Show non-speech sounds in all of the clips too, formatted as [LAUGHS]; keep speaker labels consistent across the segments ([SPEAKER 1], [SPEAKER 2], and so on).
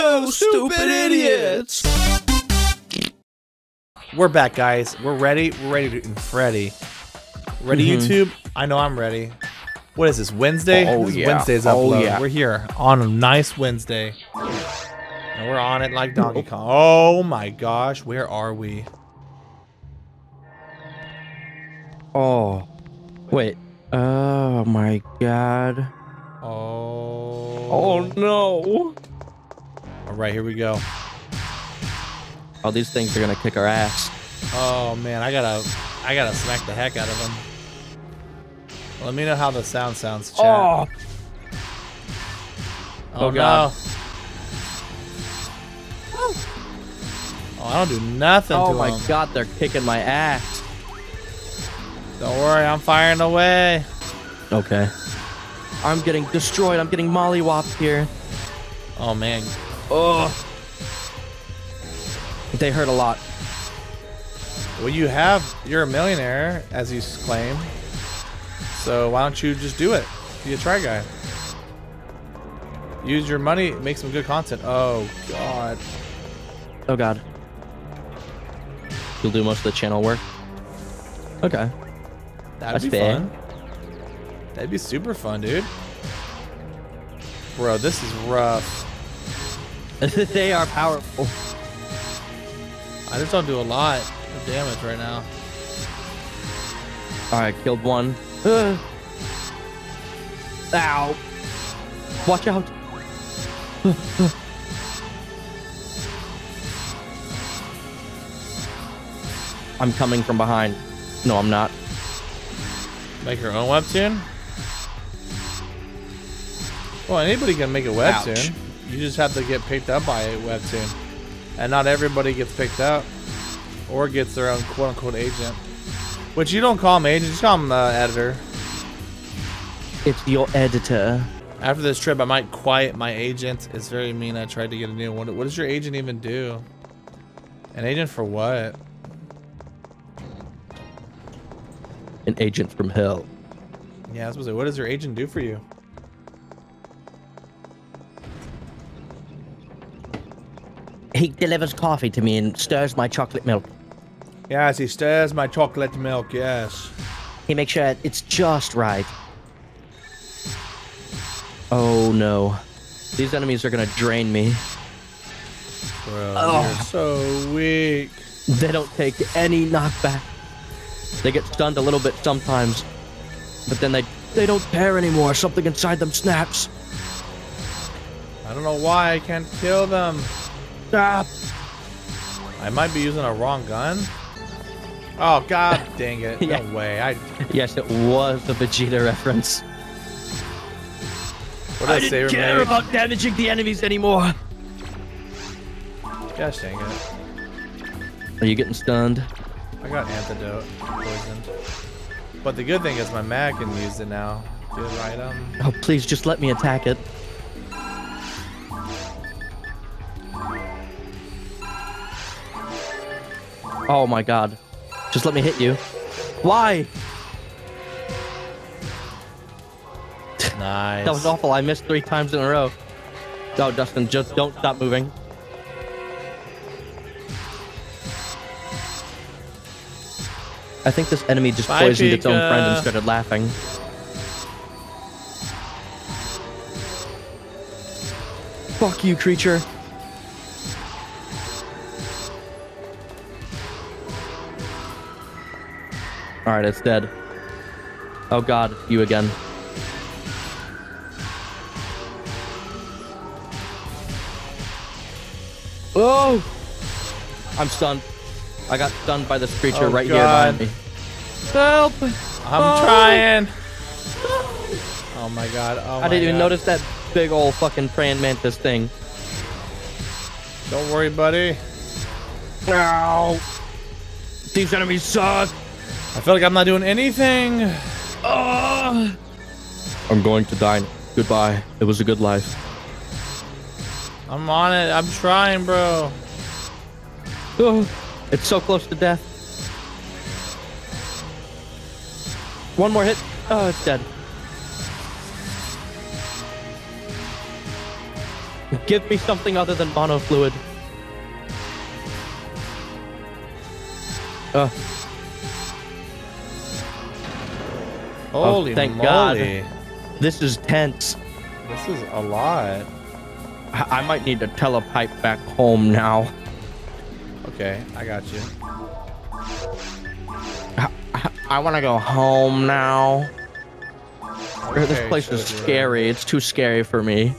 [SPEAKER 1] Two stupid idiots.
[SPEAKER 2] We're back, guys. We're ready. We're ready to Freddy. Ready,
[SPEAKER 1] Mhm.
[SPEAKER 2] YouTube? I know I'm ready. What is this, Wednesday?
[SPEAKER 1] Oh,
[SPEAKER 2] this is
[SPEAKER 1] yeah.
[SPEAKER 2] Wednesday's
[SPEAKER 1] Oh,
[SPEAKER 2] upload.
[SPEAKER 1] yeah.
[SPEAKER 2] We're here on a nice Wednesday. And we're on it like Donkey [LAUGHS] Kong. Oh my gosh, where are we?
[SPEAKER 1] Oh. Wait. Oh my god.
[SPEAKER 2] Oh.
[SPEAKER 1] Oh no.
[SPEAKER 2] All right, here we go.
[SPEAKER 1] Oh, these things are gonna kick our ass.
[SPEAKER 2] Oh man, I gotta, I gotta smack the heck out of them. Let me know how the sound sounds, chat.
[SPEAKER 1] Oh.
[SPEAKER 2] Oh,
[SPEAKER 1] Oh, God.
[SPEAKER 2] no. Oh, I don't do nothing
[SPEAKER 1] Oh my
[SPEAKER 2] them.
[SPEAKER 1] god, they're kicking my ass.
[SPEAKER 2] Don't worry, I'm firing away.
[SPEAKER 1] Okay. I'm getting destroyed. I'm getting mollywopped here.
[SPEAKER 2] Oh man,
[SPEAKER 1] Oh. They hurt a lot.
[SPEAKER 2] well you have, you're a millionaire, as you claim. So why don't you just do it? Be a try guy. Use your money, make some good content. Oh god.
[SPEAKER 1] Oh god. You'll do most of the channel work. Okay.
[SPEAKER 2] That'd
[SPEAKER 1] That's
[SPEAKER 2] be
[SPEAKER 1] fair.
[SPEAKER 2] fun. That'd be super fun, dude. Bro, this is rough. [LAUGHS]
[SPEAKER 1] they are powerful.
[SPEAKER 2] I just don't do a lot of damage right now.
[SPEAKER 1] All right, killed one. [SIGHS] Ow. Watch out. [LAUGHS] I'm coming from behind. No, I'm not.
[SPEAKER 2] Make your own webtoon? Well, anybody can make a webtoon.
[SPEAKER 1] Ouch.
[SPEAKER 2] You just have to get picked up by a webtoon. And not everybody gets picked up or gets their own quote unquote agent. Which you don't call him agent, just call him uh, editor.
[SPEAKER 1] It's your editor.
[SPEAKER 2] After this trip, I might quiet my agent. It's very mean. I tried to get a new one. What does your agent even do? An agent for what?
[SPEAKER 1] An agent from hell.
[SPEAKER 2] Yeah, I was supposed to say, what does your agent do for you?
[SPEAKER 1] He delivers coffee to me and stirs my chocolate milk.
[SPEAKER 2] Yes, he stirs my chocolate milk, yes.
[SPEAKER 1] He makes sure it's just right. Oh no. These enemies are gonna drain me.
[SPEAKER 2] Bro,
[SPEAKER 1] Oh.
[SPEAKER 2] you're so weak.
[SPEAKER 1] They don't take any knockback. They get stunned a little bit sometimes, but then they they don't care anymore. Something inside them snaps.
[SPEAKER 2] I don't know why I can't kill them.
[SPEAKER 1] Ah,
[SPEAKER 2] I might be using a wrong gun. Oh god [LAUGHS] dang it.
[SPEAKER 1] Yeah.
[SPEAKER 2] No way. I
[SPEAKER 1] yes, it was the Vegeta reference.
[SPEAKER 2] what
[SPEAKER 1] I
[SPEAKER 2] did I say
[SPEAKER 1] didn't care
[SPEAKER 2] made?
[SPEAKER 1] about damaging the enemies anymore.
[SPEAKER 2] Gosh dang it.
[SPEAKER 1] Are you getting stunned?
[SPEAKER 2] I got antidote poisoned. But the good thing is my mag can use it now. Good item.
[SPEAKER 1] Oh, please just let me attack it. Oh my god. Just let me hit you. Why?
[SPEAKER 2] Nice.
[SPEAKER 1] That was awful. I missed three times in a row. No, Dustin, just don't stop moving. I think this enemy just
[SPEAKER 2] Bye,
[SPEAKER 1] poisoned its own friend and started laughing. Fuck you, creature. Alright, it's dead. Oh god, you again. Oh! I'm stunned. I got stunned by this creature
[SPEAKER 2] Oh,
[SPEAKER 1] right here behind me. Help!
[SPEAKER 2] I'm
[SPEAKER 1] Oh.
[SPEAKER 2] trying. Oh my god. Oh
[SPEAKER 1] I
[SPEAKER 2] my
[SPEAKER 1] didn't even notice that big old fucking praying mantis thing.
[SPEAKER 2] Don't worry, buddy.
[SPEAKER 1] Ow! These enemies suck!
[SPEAKER 2] I feel like I'm not doing anything.
[SPEAKER 1] Oh! I'm going to die. Goodbye. It was a good life.
[SPEAKER 2] I'm on it. I'm trying, bro.
[SPEAKER 1] Oh, it's so close to death. One more hit. Oh, it's dead. Give me something other than monofluid. Uh,
[SPEAKER 2] Holy
[SPEAKER 1] thank
[SPEAKER 2] moly.
[SPEAKER 1] God. this is tense.
[SPEAKER 2] This is a lot.
[SPEAKER 1] I, I might need to telepipe back home now.
[SPEAKER 2] Okay, I got you.
[SPEAKER 1] I, want to go home now. this place
[SPEAKER 2] so
[SPEAKER 1] is
[SPEAKER 2] I.
[SPEAKER 1] scary. It's too scary for me.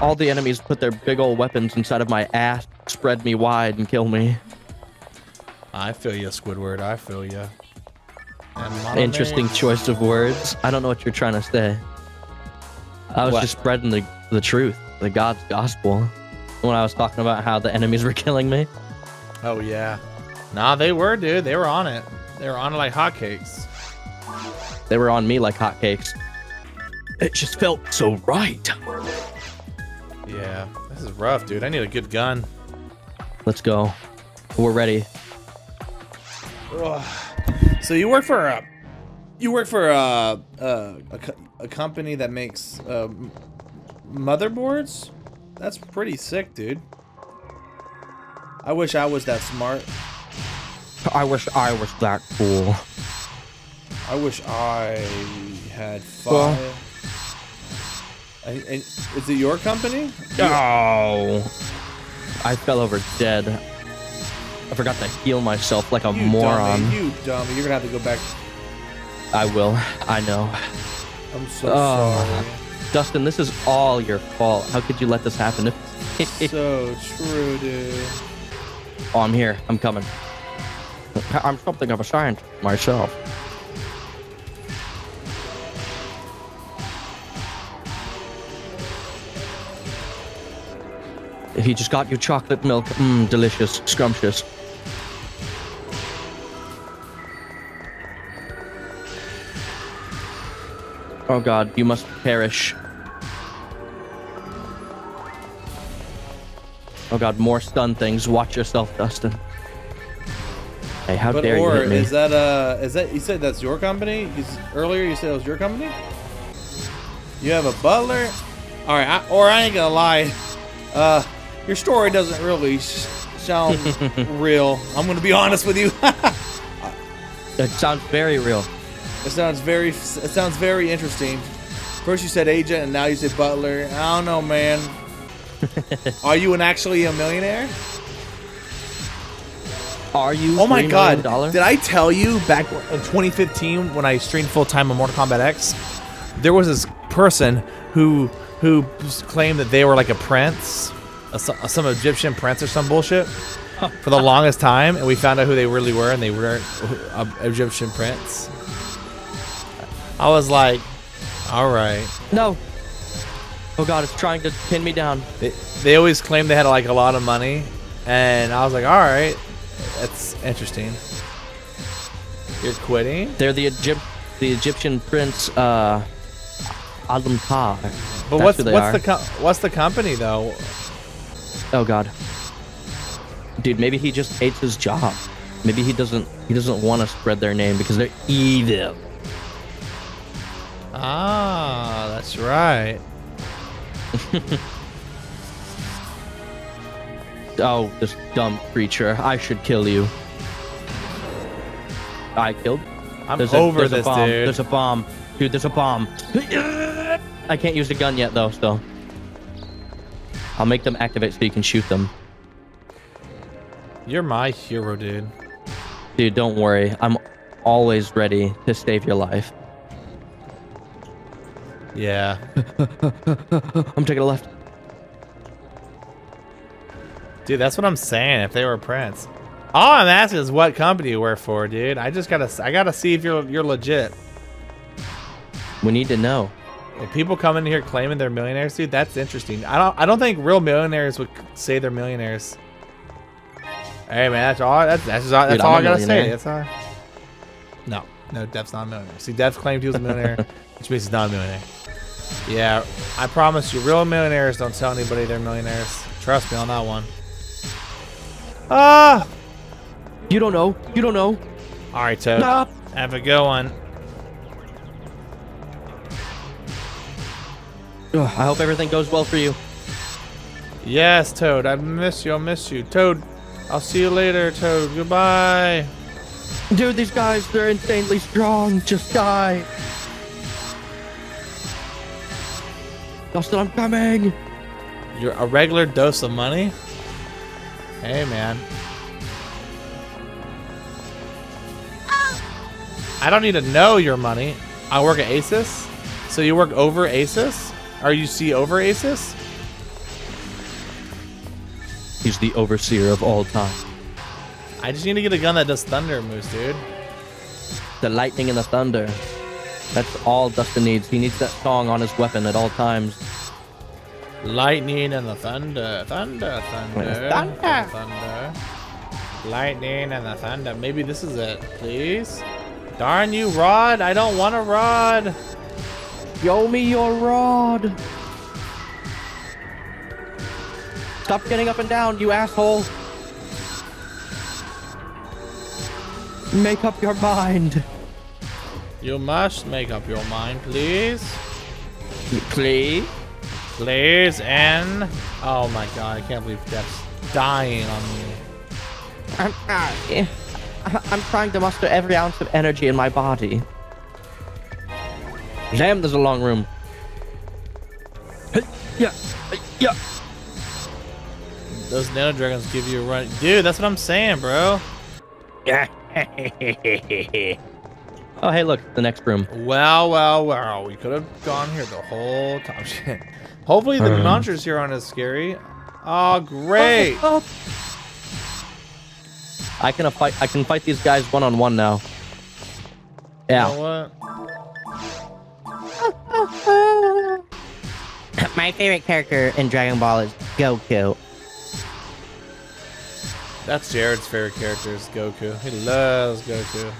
[SPEAKER 1] All the enemies put their big old weapons inside of my ass, spread me wide, and kill me.
[SPEAKER 2] I feel you, Squidward. I feel you.
[SPEAKER 1] Interesting choice of words. I don't know what you're trying to say. I was
[SPEAKER 2] What?
[SPEAKER 1] just spreading the, the truth, the God's gospel. When I was talking about how the enemies were [LAUGHS] killing me.
[SPEAKER 2] Oh yeah. Nah, they were, dude. They were on it. They were on it like hotcakes.
[SPEAKER 1] They were on me like hotcakes. It just felt so right.
[SPEAKER 2] Yeah, this is rough, dude. I need a good gun.
[SPEAKER 1] Let's go. We're ready.
[SPEAKER 2] So you work for a, you work for uh, uh, a, a, a, a company that makes uh, motherboards. That's pretty sick, dude. I wish I was that smart.
[SPEAKER 1] I wish I was that cool.
[SPEAKER 2] I wish I had
[SPEAKER 1] Well-
[SPEAKER 2] five. And- and is it your company?
[SPEAKER 1] Oh. I fell over dead. I forgot to heal myself like a
[SPEAKER 2] You
[SPEAKER 1] moron.
[SPEAKER 2] dummy, you dummy. You're gonna have to go back.
[SPEAKER 1] I will. I know.
[SPEAKER 2] I'm so
[SPEAKER 1] Oh. Dustin, this is all your fault. How could you let this happen?
[SPEAKER 2] sorry. [LAUGHS] so true, dude.
[SPEAKER 1] oh, I'm here. I'm coming. I'm something of a scientist myself. He just got you chocolate milk. Mmm, delicious, scrumptious. Oh god, you must perish. Oh god, more stun things. Watch yourself, Dustin. Hey, how
[SPEAKER 2] But
[SPEAKER 1] dare you
[SPEAKER 2] or
[SPEAKER 1] hit me?
[SPEAKER 2] is that uh is that you said that's your company? You, earlier you said it was your company. You have a butler. All right, I, or I ain't gonna lie. Uh, your story doesn't really sound [LAUGHS] real. I'm gonna be honest with you. [LAUGHS]
[SPEAKER 1] That sounds very real.
[SPEAKER 2] It sounds very it sounds very interesting. First you said agent, and now you said butler. I don't know, man. [LAUGHS] Are you an actually a millionaire?
[SPEAKER 1] Are you?
[SPEAKER 2] Oh my god! Did I tell you back in 2015 when I streamed full time on Mortal Kombat X? There was this person who who claimed that they were like a prince, a, some Egyptian prince or some bullshit, [LAUGHS] for the longest time, and we found out who they really were, and they weren't an uh, Egyptian prince. I was like, all right.
[SPEAKER 1] No. Oh god, it's trying to pin me down.
[SPEAKER 2] They, they always claim they had like a lot of money, and I was like, all right, that's interesting. You're quitting?
[SPEAKER 1] They're the Egypt, the Egyptian prince, uh, Adam Ka.
[SPEAKER 2] But
[SPEAKER 1] That's
[SPEAKER 2] what's what's
[SPEAKER 1] are.
[SPEAKER 2] the what's the company though?
[SPEAKER 1] Oh god. Dude, maybe he just hates his job. Maybe he doesn't. He doesn't want to spread their name because they're evil.
[SPEAKER 2] Ah, that's right. [LAUGHS]
[SPEAKER 1] Oh, this dumb creature! I should kill you. I killed.
[SPEAKER 2] I'm
[SPEAKER 1] There's a,
[SPEAKER 2] over
[SPEAKER 1] there's
[SPEAKER 2] this,
[SPEAKER 1] a bomb.
[SPEAKER 2] dude.
[SPEAKER 1] There's a bomb. Dude, there's a bomb. I can't use the gun yet, though, still. I'll make them activate so you can shoot them.
[SPEAKER 2] You're my hero, dude.
[SPEAKER 1] Dude, don't worry. I'm always ready to save your life.
[SPEAKER 2] Yeah. [LAUGHS]
[SPEAKER 1] I'm taking a left.
[SPEAKER 2] Dude, that's what I'm saying. If they were prince, all I'm asking is what company you work for, dude. I just gotta, I gotta see if you're you're legit.
[SPEAKER 1] We need to know.
[SPEAKER 2] If people come in here claiming they're millionaires, dude, that's interesting. I don't, I don't think real millionaires would say they're millionaires. Hey man, that's all. That's that's, all- that's
[SPEAKER 1] Dude,
[SPEAKER 2] all I gotta say. That's all. No, no, Def's not a millionaire. See, Def claimed he was a millionaire, [LAUGHS] which means he's not a millionaire. Yeah, I promise you, real millionaires don't tell anybody they're millionaires. Trust me on that one. Ah,
[SPEAKER 1] You don't know. You don't know.
[SPEAKER 2] all right, Toad.
[SPEAKER 1] Nah.
[SPEAKER 2] Have a good one.
[SPEAKER 1] Ugh, I hope everything goes well for you.
[SPEAKER 2] Yes, Toad. I miss you. I'll miss you. Toad, I'll see you later, Toad. Goodbye.
[SPEAKER 1] Dude, these guys, they're insanely strong. Just die. Dustin, I'm coming.
[SPEAKER 2] You're a regular dose of money? Hey, man. I don't need to know your money. I work at ASUS? So you work over ASUS? Are you see over ASUS?
[SPEAKER 1] He's the overseer of all time.
[SPEAKER 2] I just need to get a gun that does thunder moves, dude.
[SPEAKER 1] The lightning and the thunder. That's all Dustin needs. He needs that song on his weapon at all times.
[SPEAKER 2] Lightning and the thunder. Thunder, thunder.
[SPEAKER 1] Thunder.
[SPEAKER 2] Thunder. Lightning and the thunder. Maybe this is it, please. Darn you, Rod. I don't want a rod.
[SPEAKER 1] Show me your rod. Stop getting up and down, you asshole. Make up your mind.
[SPEAKER 2] You must make up your mind, please.
[SPEAKER 1] Please?
[SPEAKER 2] Please, and... Oh my god, I can't believe Death's dying on me.
[SPEAKER 1] I'm, I, I'm trying to muster every ounce of energy in my body. Damn, there's a long room. Hey, Yeah, hey, yeah.
[SPEAKER 2] Those nano dragons give you a run. Dude, that's what I'm saying, bro. [LAUGHS]
[SPEAKER 1] Oh, hey, look, the next room.
[SPEAKER 2] Wow, wow, wow. We could have gone here the whole time. [LAUGHS] Shit. Hopefully the
[SPEAKER 1] Uh.
[SPEAKER 2] monsters here aren't as scary. Oh, great.
[SPEAKER 1] Oh, [LAUGHS] oh. I can fight. I can fight these guys one on one now.
[SPEAKER 2] You
[SPEAKER 1] Yeah.
[SPEAKER 2] know what? [LAUGHS]
[SPEAKER 1] My favorite character in Dragon Ball is Goku.
[SPEAKER 2] That's Jared's favorite character is Goku. He loves Goku.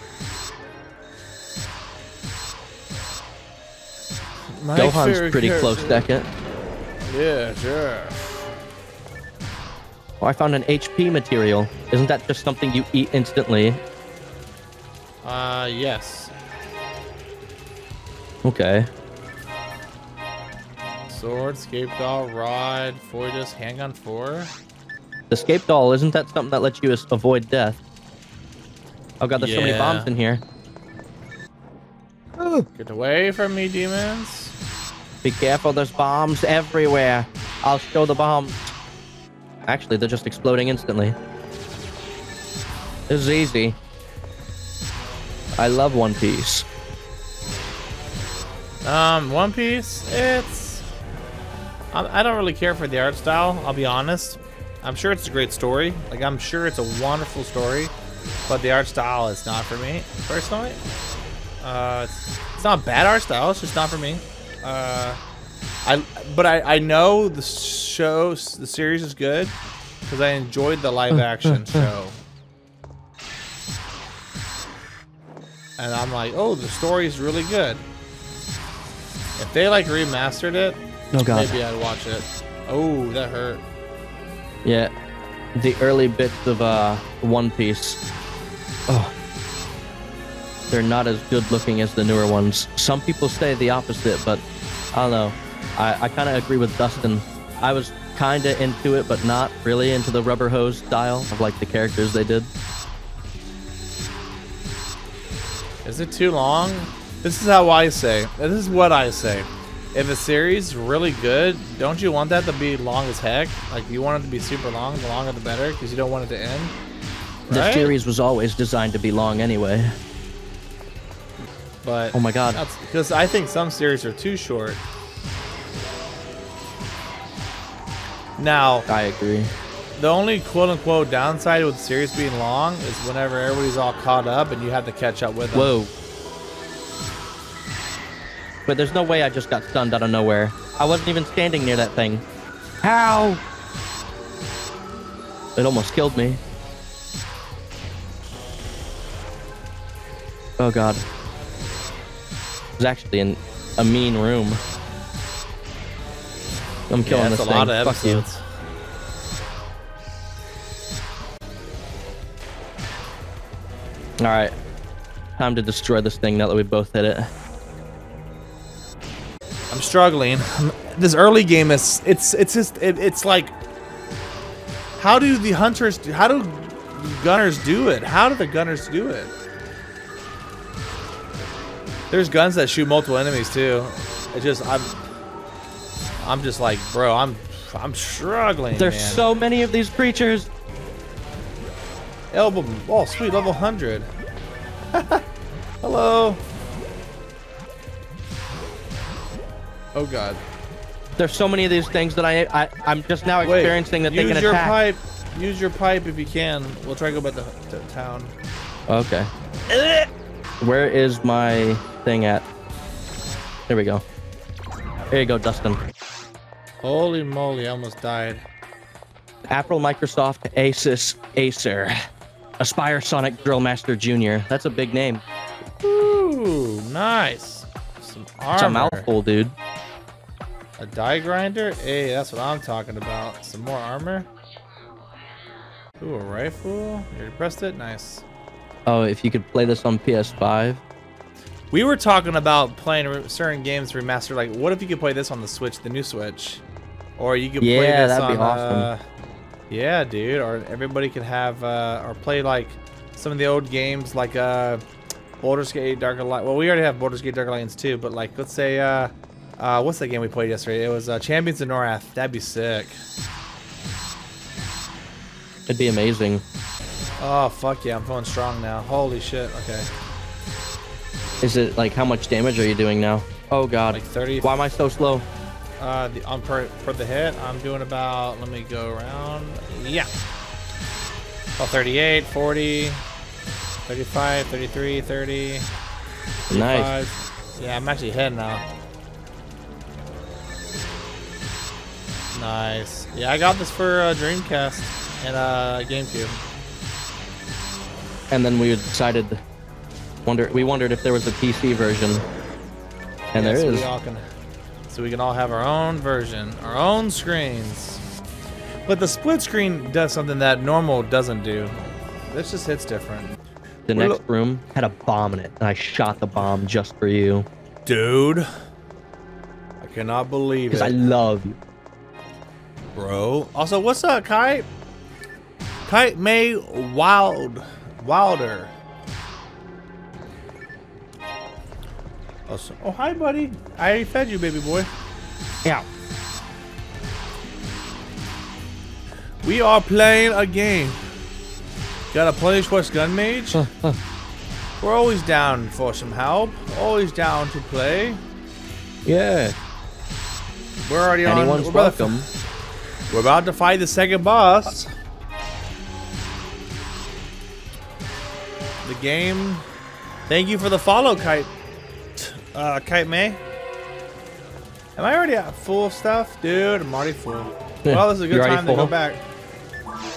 [SPEAKER 2] My
[SPEAKER 1] Gohan's
[SPEAKER 2] favorite
[SPEAKER 1] pretty close
[SPEAKER 2] character-
[SPEAKER 1] second.
[SPEAKER 2] Yeah, sure.
[SPEAKER 1] Oh, I found an HP material. Isn't that just something you eat instantly?
[SPEAKER 2] Uh, yes.
[SPEAKER 1] Okay.
[SPEAKER 2] Sword, escape doll, rod, Foidus, handgun four.
[SPEAKER 1] The escape doll, isn't that something that lets you avoid death? Oh god, there's so many bombs in here.
[SPEAKER 2] Get away from me, demons.
[SPEAKER 1] Be careful, there's bombs everywhere. I'll show the bombs. Actually, they're just exploding instantly. This is easy. I love One Piece.
[SPEAKER 2] Um, One Piece, it's. I I don't really care for the art style, I'll be honest. I'm sure it's a great story. Like, I'm sure it's a wonderful story. But the art style is not for me, personally. Uh, it's, it's not bad art style, it's just not for me. Uh, I but I, I know the show, the series is good because I enjoyed the live action [LAUGHS] show. And I'm like, oh, the story is really good. If they like remastered it,
[SPEAKER 1] Oh god.
[SPEAKER 2] maybe I'd watch it. Oh, that hurt.
[SPEAKER 1] Yeah. The early bits of uh One Piece. Oh. They're not as good looking as the newer ones. Some people say the opposite, but I don't know. I, I kind of agree with Dustin. I was kind of into it, but not really into the rubber hose style of like the characters they did.
[SPEAKER 2] Is it too long? This is how I say. This is what I say. If a series is really good, don't you want that to be long as heck? Like you want it to be super long, the longer the better, because you don't want it to end.
[SPEAKER 1] The series was always designed to be long anyway.
[SPEAKER 2] But
[SPEAKER 1] Oh my god.
[SPEAKER 2] because I think some series are too short. Now,
[SPEAKER 1] I agree.
[SPEAKER 2] the only quote unquote downside with series being long is whenever everybody's all caught up and you have to catch up with them.
[SPEAKER 1] Whoa. But there's no way I just got stunned out of nowhere. I wasn't even standing near that thing. How? It almost killed me. Oh god. It was actually in a mean room. I'm killing
[SPEAKER 2] yeah,
[SPEAKER 1] this
[SPEAKER 2] that's a
[SPEAKER 1] thing.
[SPEAKER 2] lot of
[SPEAKER 1] Fuck you. Alright. Time to destroy this thing now that we both hit it.
[SPEAKER 2] I'm struggling. This early game is it's it's just it, it's like How do the hunters? Do, how do gunners do it? How do the gunners do it? There's guns that shoot multiple enemies too. It just I'm I'm just like, bro, I'm I'm struggling.
[SPEAKER 1] There's
[SPEAKER 2] man.
[SPEAKER 1] so many of these creatures.
[SPEAKER 2] elbow. Oh, sweet, level hundred. [LAUGHS] Hello. Oh God.
[SPEAKER 1] There's so many of these things that I, I I'm just now
[SPEAKER 2] Wait,
[SPEAKER 1] experiencing that they can attack.
[SPEAKER 2] use your pipe. Use your pipe if you can. We'll try to go back to, to town.
[SPEAKER 1] Okay. Where is my thing at? There we go. There you go, Dustin.
[SPEAKER 2] Holy moly! I almost died.
[SPEAKER 1] Apple, Microsoft, Asus, Acer, Aspire Sonic Drill Master Jr. That's a big name.
[SPEAKER 2] Ooh, nice. Some armor.
[SPEAKER 1] It's a mouthful, dude.
[SPEAKER 2] A die grinder? Hey, that's what I'm talking about. Some more armor. Ooh, a rifle. You pressed it? Nice.
[SPEAKER 1] Oh, if you could play this on PS5.
[SPEAKER 2] We were talking about playing certain games remastered. Like, what if you could play this on the Switch, the new Switch? Or you could play
[SPEAKER 1] Yeah,
[SPEAKER 2] this
[SPEAKER 1] that'd be awesome.
[SPEAKER 2] uh, yeah, dude. Or everybody could have, uh, or play like some of the old games like uh, Baldur's Gate, Dark Alliance. Well, we already have Baldur's Gate, Dark Alliance too. But like, let's say, uh, uh, what's that game we played yesterday? It was uh, Champions of Norath. That'd be sick.
[SPEAKER 1] It'd be amazing.
[SPEAKER 2] Oh fuck yeah, I'm feeling strong now. Holy shit. Okay,
[SPEAKER 1] Is it like how much damage are you doing now? Oh god.
[SPEAKER 2] like 30.
[SPEAKER 1] Why am I so slow?
[SPEAKER 2] Uh, the, on per, per the hit, I'm doing about. Let me go around. Yeah. About 38, 40, 35, 33, 30.
[SPEAKER 1] Nice.
[SPEAKER 2] Yeah, I'm actually ahead now. Nice. Yeah, I got this for uh, Dreamcast and uh, GameCube.
[SPEAKER 1] And then we decided wonder we wondered if there was a PC version. And there is.
[SPEAKER 2] We all can, so we can all have our own version, our own screens. But the split screen does something that normal doesn't do. This just hits different.
[SPEAKER 1] The
[SPEAKER 2] Well,
[SPEAKER 1] next room had a bomb in it, and I shot the bomb just for you.
[SPEAKER 2] Dude. I cannot believe it.
[SPEAKER 1] Because I love you.
[SPEAKER 2] bro. Also, what's up, Kite? Kite May Wild Wilder. Also, oh hi, buddy. I already fed you, baby boy.
[SPEAKER 1] Yeah.
[SPEAKER 2] We are playing a game. Got a Punish West Gun Mage? We're always down for some help. Always down to play.
[SPEAKER 1] Yeah.
[SPEAKER 2] We're already on.
[SPEAKER 1] Anyone's
[SPEAKER 2] we're
[SPEAKER 1] welcome.
[SPEAKER 2] We're about to fight the second boss. Game. Thank you for the follow, Kite. Uh, Kite May. Am I already at full of stuff? Dude, I'm already full.
[SPEAKER 1] Yeah,
[SPEAKER 2] Well, this is a good
[SPEAKER 1] you're
[SPEAKER 2] time to go back.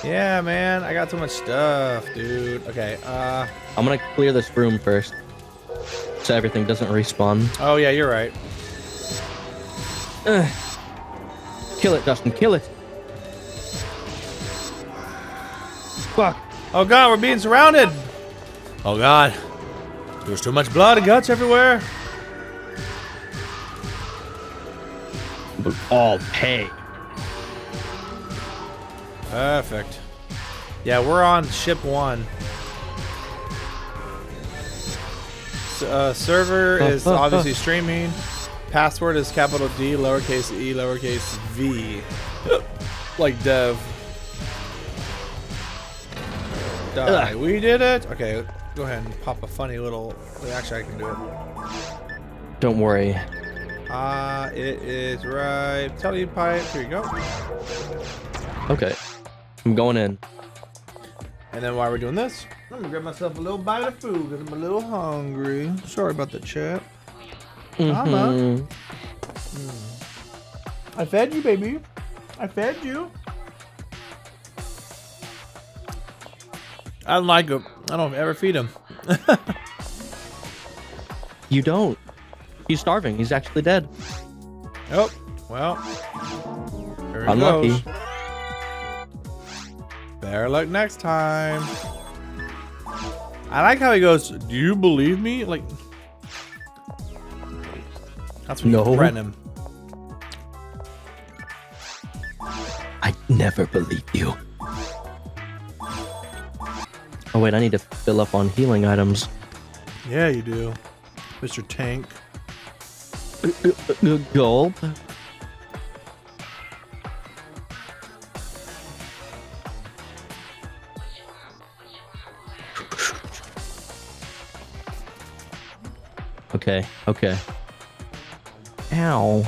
[SPEAKER 2] Yeah, man. I got too much stuff, dude. Okay, uh.
[SPEAKER 1] I'm gonna clear this room first. So everything doesn't respawn.
[SPEAKER 2] Oh, yeah, you're right.
[SPEAKER 1] Kill it, Dustin, kill it. Fuck.
[SPEAKER 2] Oh, God, we're being surrounded. Oh, God. There's too much blood and guts everywhere.
[SPEAKER 1] All pay.
[SPEAKER 2] Perfect. Yeah, we're on ship one. S- uh, server is obviously streaming. Password is capital D, lowercase e, lowercase v. [GASPS] like dev. Die.
[SPEAKER 1] Ugh.
[SPEAKER 2] We did it. Okay, go ahead and pop a funny little. Actually, I can do it.
[SPEAKER 1] Don't worry.
[SPEAKER 2] Uh, it is right. Telepipe. Here you go.
[SPEAKER 1] Okay. I'm going in.
[SPEAKER 2] And then while we're doing this, I'm gonna grab myself a little bite of food because I'm a little hungry. Sorry about the chat. Mama.
[SPEAKER 1] Mhm.
[SPEAKER 2] I fed you, baby. I fed you. I like him. I don't ever feed him. [LAUGHS]
[SPEAKER 1] You don't. He's starving. He's actually dead.
[SPEAKER 2] Oh, well. There he
[SPEAKER 1] Unlucky.
[SPEAKER 2] goes. Better luck next time. I like how he goes, Do you believe me? Like, that's when
[SPEAKER 1] No.
[SPEAKER 2] you threaten him.
[SPEAKER 1] I never believe you. Oh wait, I need to fill up on healing items.
[SPEAKER 2] Yeah, you do, Mr. Tank. [COUGHS]
[SPEAKER 1] Gulp. Okay, okay. Ow.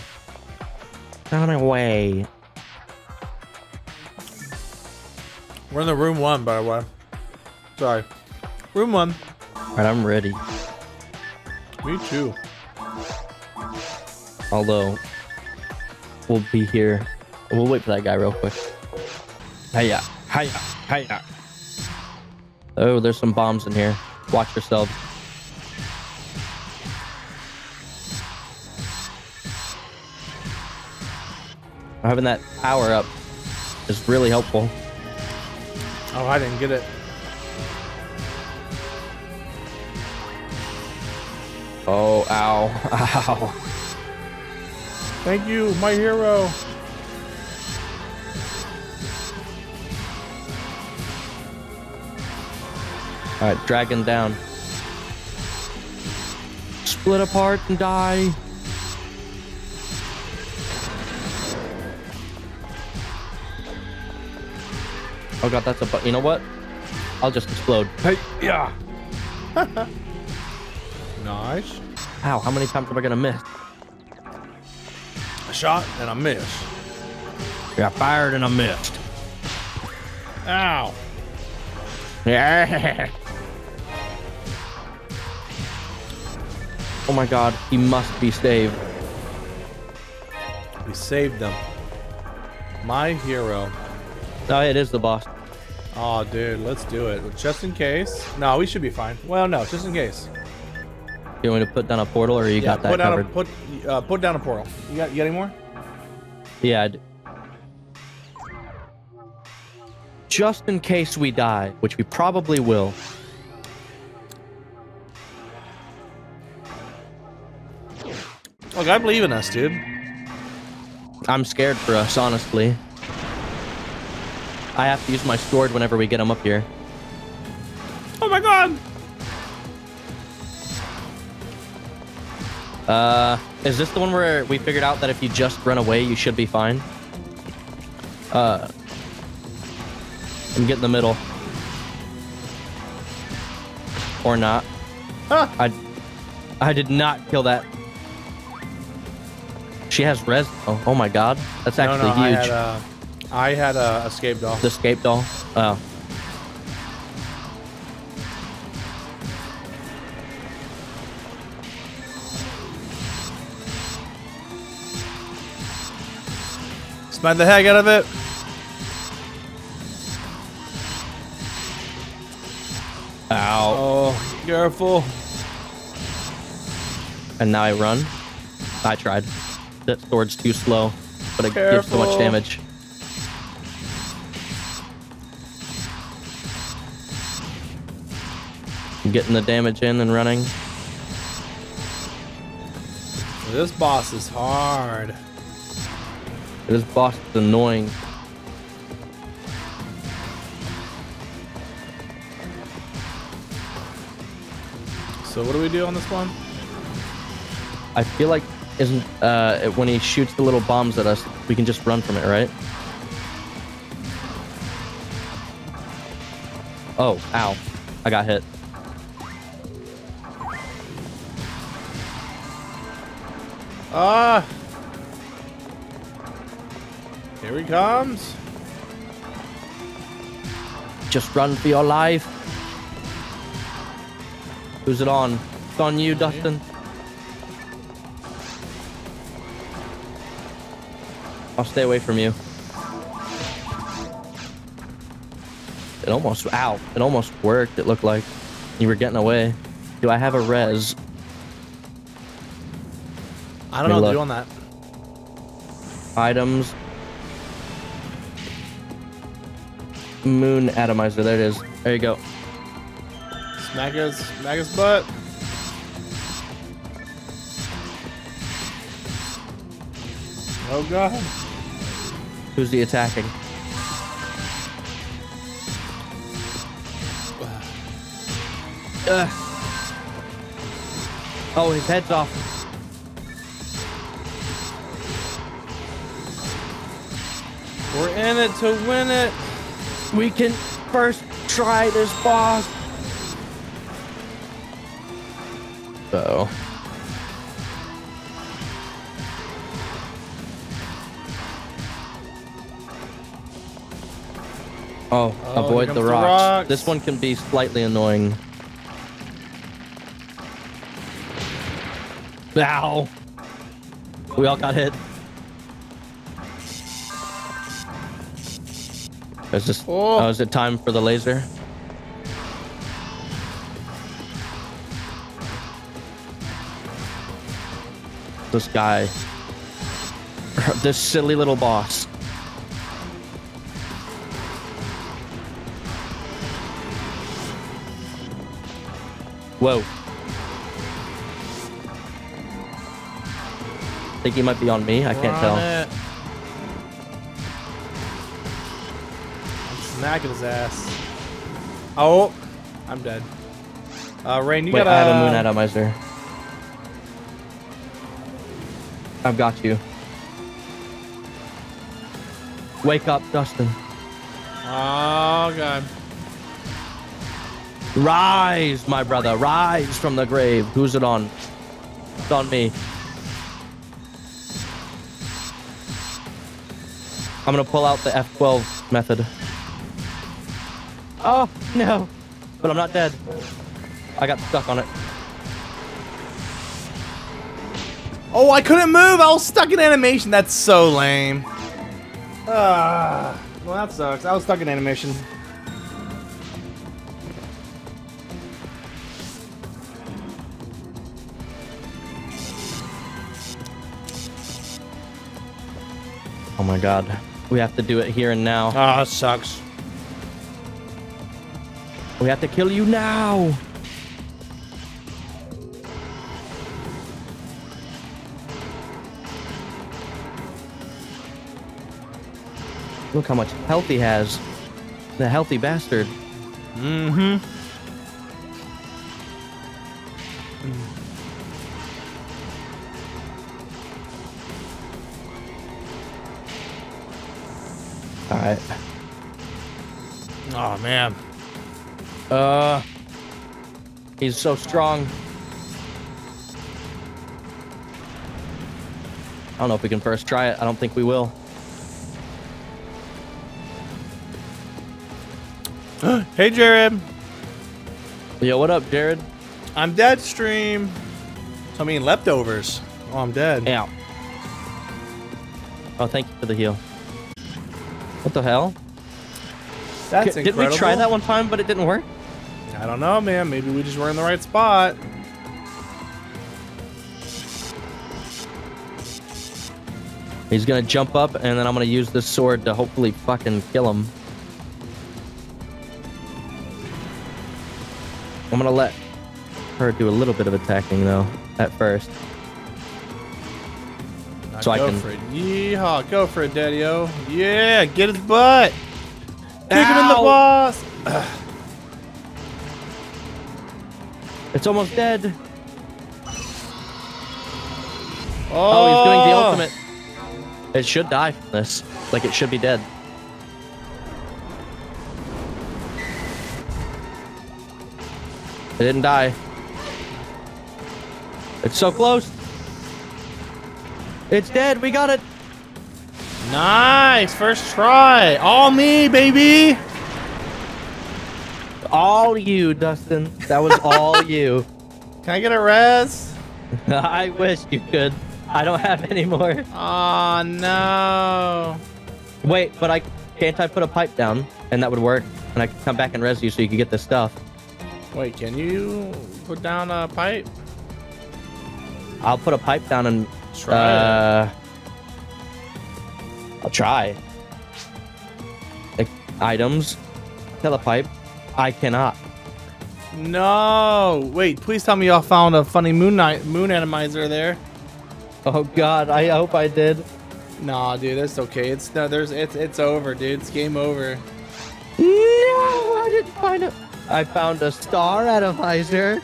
[SPEAKER 1] Run away.
[SPEAKER 2] We're in the room one, by the way. Sorry, room one.
[SPEAKER 1] Alright, I'm ready.
[SPEAKER 2] Me too.
[SPEAKER 1] Although, we'll be here. We'll wait for that guy real quick. Hiya, hiya, hiya. Oh, there's some bombs in here. Watch yourself. Having that power up is really helpful.
[SPEAKER 2] Oh, I didn't get it.
[SPEAKER 1] Oh, ow, [LAUGHS] ow.
[SPEAKER 2] Thank you, my hero.
[SPEAKER 1] All right, dragon down. Split apart and die. Oh god, that's a bu- You know what? I'll just explode.
[SPEAKER 2] Hey, yeah. [LAUGHS] nice.
[SPEAKER 1] Ow, how many times am I gonna miss?
[SPEAKER 2] A shot and a miss.
[SPEAKER 1] Yeah, fired and I missed.
[SPEAKER 2] Ow.
[SPEAKER 1] Yeah. Oh my god, he must be saved.
[SPEAKER 2] We saved them. My hero.
[SPEAKER 1] Oh, it is the boss.
[SPEAKER 2] Oh, dude, let's do it. Just in case. No, we should be fine. Well, no, just in case.
[SPEAKER 1] You want me to put down a portal or you got that
[SPEAKER 2] put down
[SPEAKER 1] covered?
[SPEAKER 2] a put uh, put down a portal. You got you got any more?
[SPEAKER 1] Yeah. I'd- Just in case we die, which we probably will.
[SPEAKER 2] Look, I believe in us, dude.
[SPEAKER 1] I'm scared for us, honestly. I have to use my sword whenever we get them up here.
[SPEAKER 2] Oh my god.
[SPEAKER 1] Uh, is this the one where we figured out that if you just run away, you should be fine? Uh, I'm getting the middle. Or not.
[SPEAKER 2] Huh.
[SPEAKER 1] I, I did not kill that. She has res. Oh, oh my god, that's
[SPEAKER 2] No,
[SPEAKER 1] actually
[SPEAKER 2] no, I
[SPEAKER 1] huge.
[SPEAKER 2] had a, I had a escape doll.
[SPEAKER 1] The escape doll. Oh.
[SPEAKER 2] Smack the heck out of it.
[SPEAKER 1] Ow.
[SPEAKER 2] Oh, careful.
[SPEAKER 1] And now I run. I tried. That sword's too slow, but it gives so much damage. I'm getting the damage in and running.
[SPEAKER 2] This boss is hard.
[SPEAKER 1] This boss is annoying.
[SPEAKER 2] So what do we do on this one?
[SPEAKER 1] I feel like isn't uh when he shoots the little bombs at us, we can just run from it, right? Oh, ow. I got hit.
[SPEAKER 2] Ah. Here he comes.
[SPEAKER 1] Just run for your life. Who's it on? It's on you, Dustin. I'll stay away from you. It almost, ow, it almost worked, it looked like. You were getting away. Do I have a res?
[SPEAKER 2] I don't know what to
[SPEAKER 1] look.
[SPEAKER 2] do on that.
[SPEAKER 1] Items. Moon atomizer, there it is. There you go.
[SPEAKER 2] Smack his, smack his butt. Oh god.
[SPEAKER 1] Who's the attacking? Ugh. Oh, his head's off.
[SPEAKER 2] We're in it to win it.
[SPEAKER 1] We can first try this boss. Uh oh. Oh,
[SPEAKER 2] Oh,
[SPEAKER 1] avoid the
[SPEAKER 2] comes the
[SPEAKER 1] rocks.
[SPEAKER 2] rocks.
[SPEAKER 1] This one can be slightly annoying. Ow! We all got hit. Is this?
[SPEAKER 2] Oh.
[SPEAKER 1] Oh, is it time for the laser? This guy. [LAUGHS] This silly little boss. Whoa. I Think he might be on me. I can't
[SPEAKER 2] We're
[SPEAKER 1] tell.
[SPEAKER 2] it. Smacking his ass. Oh, I'm dead. Uh, Rain, you
[SPEAKER 1] Wait,
[SPEAKER 2] gotta.
[SPEAKER 1] I have a moon atomizer. I've got you. Wake up, Dustin.
[SPEAKER 2] Oh god.
[SPEAKER 1] Rise, my brother. Rise from the grave. Who's it on? It's on me. I'm gonna pull out the F12 method. Oh, no. But I'm not dead. I got stuck on it.
[SPEAKER 2] Oh, I couldn't move. I was stuck in animation. That's so lame. Ah, well that sucks. I was stuck in animation.
[SPEAKER 1] Oh my god. We have to do it here and now.
[SPEAKER 2] Ah, that sucks.
[SPEAKER 1] We have to kill you now. Look how much health he has. The healthy bastard.
[SPEAKER 2] Mm-hmm.
[SPEAKER 1] Alright.
[SPEAKER 2] Oh man.
[SPEAKER 1] Uh he's so strong. I don't know if we can first try it. I don't think we will. [GASPS]
[SPEAKER 2] hey Jared.
[SPEAKER 1] Yo, what up, Jared?
[SPEAKER 2] I'm dead stream. So I mean leftovers. Oh, I'm dead.
[SPEAKER 1] Ow. Oh, thank you for the heal. What the hell?
[SPEAKER 2] That's
[SPEAKER 1] Didn't
[SPEAKER 2] incredible.
[SPEAKER 1] we try that one time, but it didn't work?
[SPEAKER 2] I don't know, man. Maybe we just were in the right spot.
[SPEAKER 1] He's gonna jump up, and then I'm gonna use this sword to hopefully fucking kill him. I'm gonna let her do a little bit of attacking though at first.
[SPEAKER 2] Now
[SPEAKER 1] So I can-
[SPEAKER 2] for it. Yeehaw. Go for it, Daddy-O. Yeah, get his butt. Kick him in the boss. [SIGHS] [SIGHS] [SIGHS]
[SPEAKER 1] It's almost dead.
[SPEAKER 2] Oh,
[SPEAKER 1] Oh, he's doing the ultimate. It should die from this. Like it should be dead. It didn't die. It's so close. It's dead. We got it.
[SPEAKER 2] Nice. First try. All me, baby.
[SPEAKER 1] All you, Dustin. That was all [LAUGHS] you.
[SPEAKER 2] Can I get a res? [LAUGHS]
[SPEAKER 1] I wish you could. I don't have any more.
[SPEAKER 2] Oh, no.
[SPEAKER 1] Wait, but I can't I put a pipe down and that would work and I could come back and res you so you could get this stuff.
[SPEAKER 2] Wait, can you put down a pipe?
[SPEAKER 1] I'll put a pipe down and
[SPEAKER 2] Try
[SPEAKER 1] uh, I'll try. Like, items, telepipe. I cannot.
[SPEAKER 2] No. Wait, please tell me y'all found a funny moon night moon atomizer there.
[SPEAKER 1] Oh God, I hope I did.
[SPEAKER 2] Nah, dude, that's okay. It's no, there's it's it's over, dude. It's game over.
[SPEAKER 1] No, I didn't find it. I found a star atomizer.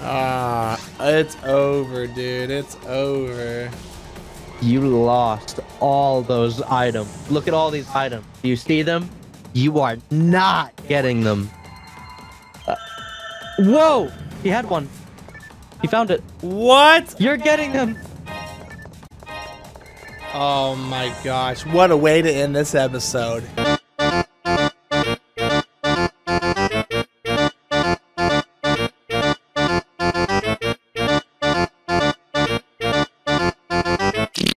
[SPEAKER 2] Ah, it's over, dude. It's over.
[SPEAKER 1] You lost all those items. Look at all these items. Do you see them? You are not getting them. Uh, whoa! He had one. He found it.
[SPEAKER 2] What?
[SPEAKER 1] You're getting them.
[SPEAKER 2] Oh my gosh. What a way to end this episode.